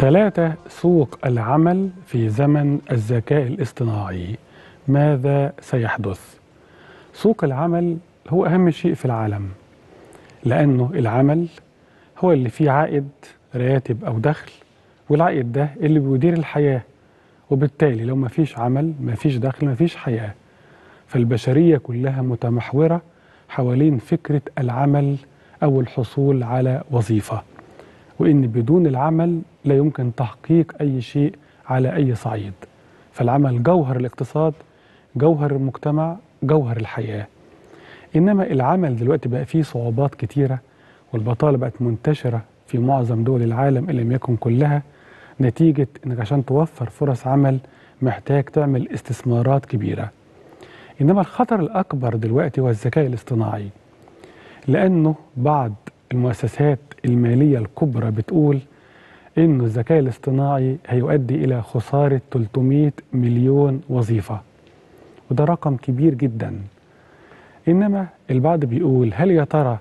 ثلاثة سوق العمل في زمن الذكاء الاصطناعي. ماذا سيحدث؟ سوق العمل هو أهم شيء في العالم لأنه العمل هو اللي فيه عائد راتب أو دخل والعائد ده اللي بيدير الحياة. وبالتالي لو ما فيش عمل ما فيش دخل ما فيش حياة. فالبشرية كلها متمحورة حوالين فكرة العمل أو الحصول على وظيفة. وإن بدون العمل لا يمكن تحقيق أي شيء على أي صعيد. فالعمل جوهر الاقتصاد جوهر المجتمع جوهر الحياة. إنما العمل دلوقتي بقى فيه صعوبات كتيرة والبطالة بقت منتشرة في معظم دول العالم إن لم يكن كلها نتيجة إنك عشان توفر فرص عمل محتاج تعمل استثمارات كبيرة. إنما الخطر الأكبر دلوقتي هو الذكاء الاصطناعي لأنه بعض المؤسسات المالية الكبرى بتقول إنه الذكاء الاصطناعي هيؤدي إلى خسارة 300 مليون وظيفة. وده رقم كبير جدا. إنما البعض بيقول هل يا ترى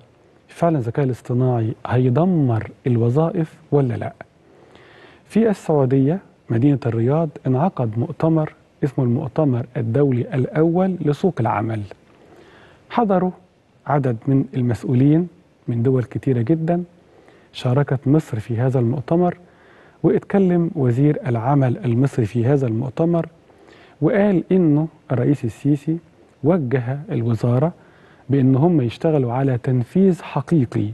فعلا الذكاء الاصطناعي هيدمر الوظائف ولا لا؟ في السعودية مدينة الرياض انعقد مؤتمر اسمه المؤتمر الدولي الأول لسوق العمل. حضروا عدد من المسؤولين من دول كتيرة جدا شاركت مصر في هذا المؤتمر واتكلم وزير العمل المصري في هذا المؤتمر وقال إنه الرئيس السيسي وجه الوزارة بأن هم يشتغلوا على تنفيذ حقيقي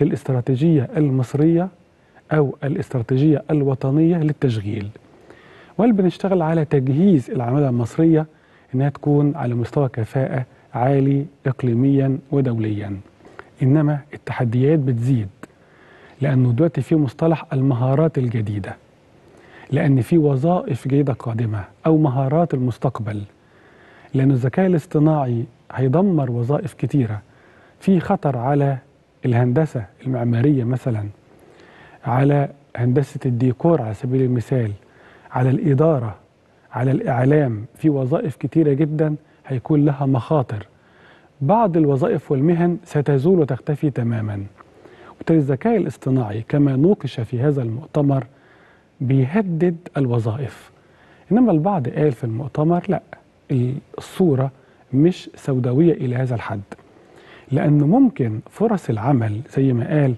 للاستراتيجية المصرية أو الاستراتيجية الوطنية للتشغيل. وقال بنشتغل على تجهيز العمالة المصرية إنها تكون على مستوى كفاءة عالي اقليميا ودوليا. إنما التحديات بتزيد لأنه دلوقتي في مصطلح المهارات الجديدة لأن في وظائف جديدة قادمة أو مهارات المستقبل لأن الذكاء الاصطناعي هيدمر وظائف كتيرة. في خطر على الهندسة المعمارية مثلا على هندسة الديكور على سبيل المثال على الإدارة على الإعلام في وظائف كتيرة جدا هيكون لها مخاطر. بعض الوظائف والمهن ستزول وتختفي تماما. وبالتالي الذكاء الاصطناعي كما نوقش في هذا المؤتمر بيهدد الوظائف. إنما البعض قال في المؤتمر لا الصورة مش سوداوية إلى هذا الحد. لأنه ممكن فرص العمل زي ما قال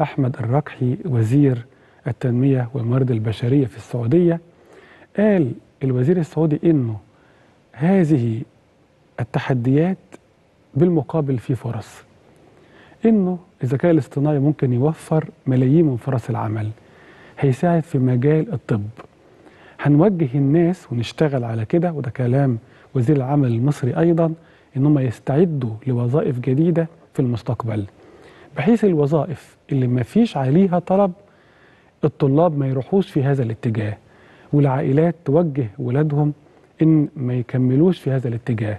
أحمد الركحي وزير التنمية والموارد البشرية في السعودية قال الوزير السعودي إنه هذه التحديات بالمقابل في فرص. إنه الذكاء الاصطناعي ممكن يوفر ملايين من فرص العمل هيساعد في مجال الطب. هنوجه الناس ونشتغل على كده وده كلام وزير العمل المصري أيضا إن هم يستعدوا لوظائف جديدة في المستقبل. بحيث الوظائف اللي ما فيش عليها طلب الطلاب ما يروحوش في هذا الاتجاه. والعائلات توجه ولادهم إن ما يكملوش في هذا الاتجاه.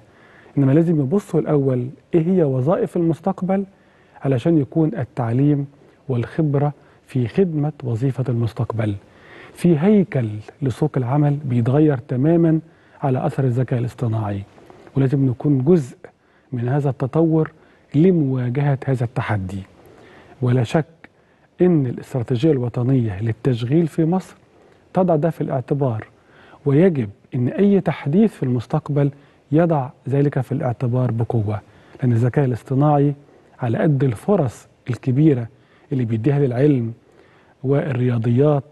إنما لازم يبصوا الأول إيه هي وظائف المستقبل علشان يكون التعليم والخبرة في خدمة وظيفة المستقبل. في هيكل لسوق العمل بيتغير تماما على أثر الذكاء الاصطناعي ولازم نكون جزء من هذا التطور لمواجهة هذا التحدي. ولا شك إن الاستراتيجية الوطنية للتشغيل في مصر تضع ده في الاعتبار ويجب إن أي تحديث في المستقبل يضع ذلك في الاعتبار بقوة لأن الذكاء الاصطناعي على قد الفرص الكبيرة اللي بيديها للعلم والرياضيات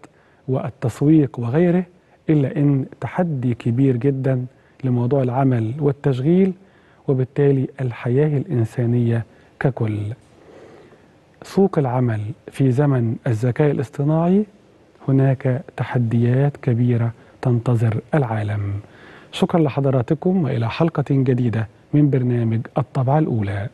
والتسويق وغيره إلا إن تحدي كبير جدا لموضوع العمل والتشغيل وبالتالي الحياة الإنسانية ككل. سوق العمل في زمن الذكاء الاصطناعي هناك تحديات كبيرة تنتظر العالم. شكرا لحضراتكم وإلى حلقة جديدة من برنامج الطبعة الأولى.